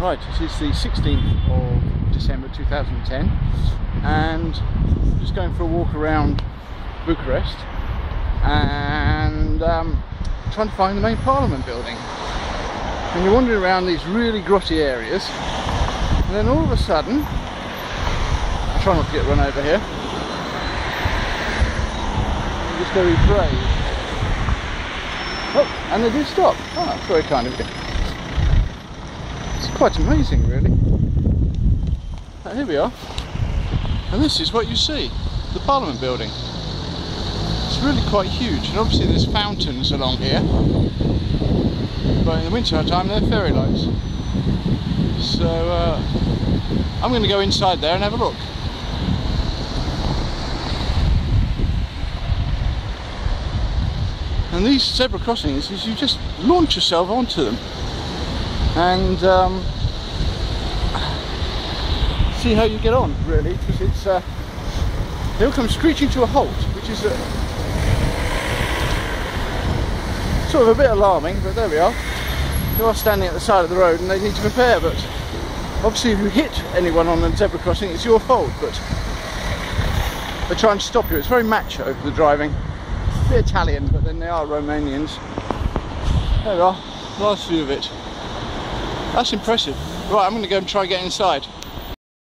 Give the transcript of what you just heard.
Right, it is the 16th of December 2010 and I'm just going for a walk around Bucharest and um, trying to find the main parliament building. And you're wandering around these really grotty areas and then all of a sudden, I try not to get run over here, I'm just very brave. Oh, and they do stop. Oh, that's very kind of you. It's quite amazing, really. Here we are. And this is what you see, the Parliament building. It's really quite huge, and obviously there's fountains along here. But in the winter time, they're fairy lights. So uh, I'm going to go inside there and have a look. And these zebra crossings you just launch yourself onto them and um, see how you get on really because it's uh, they'll come screeching to a halt which is a, sort of a bit alarming but there we are. You are standing at the side of the road and they need to prepare but obviously if you hit anyone on a zebra crossing it's your fault but they try and stop you. It's very macho over the driving. Bit Italian but then they are Romanians. There we are. Last view of it that's impressive. Right, I'm going to go and try and get inside.